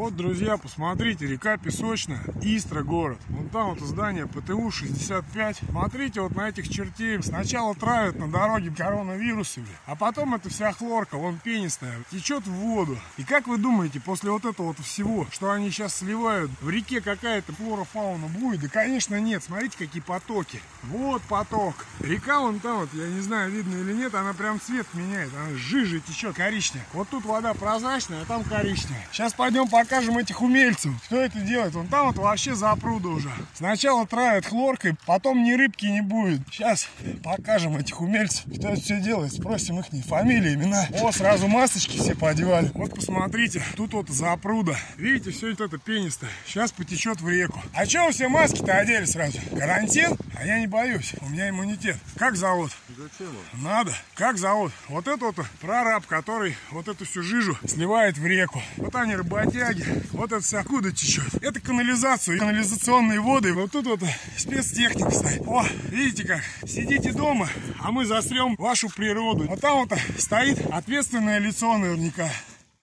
Вот, друзья, посмотрите, река Песочная, Истра город. Вон там вот здание ПТУ 65. Смотрите вот на этих чертей. Сначала травят на дороге коронавирусами, а потом эта вся хлорка, вон пенистая, течет в воду. И как вы думаете, после вот этого вот всего, что они сейчас сливают, в реке какая-то флора, фауна будет? Да, конечно, нет. Смотрите, какие потоки. Вот поток. Река вон там вот, я не знаю, видно или нет, она прям цвет меняет. Она жиже течет, коричневая. Вот тут вода прозрачная, а там коричневая. Сейчас пойдем покажем этих умельцев. Кто это делает? Вон там вот вообще запруда уже. Сначала травят хлоркой, потом ни рыбки не будет. Сейчас покажем этих умельцев. Кто это все делает? Спросим их не фамилии, имена. О, сразу масочки все поодевали. Вот посмотрите, тут вот запруда. Видите, все это пенистое. Сейчас потечет в реку. А че вы все маски-то одели сразу? Карантин? А я не боюсь. У меня иммунитет. Как зовут? Зачем? Надо. Как зовут? Вот это вот прораб, который вот эту всю жижу сливает в реку. Вот они работяги. Вот это все откуда течет. Это канализация, канализационные воды. Вот тут вот спецтехника стоит. О, видите как? Сидите дома, а мы засрем вашу природу. Вот там вот стоит ответственное лицо наверняка.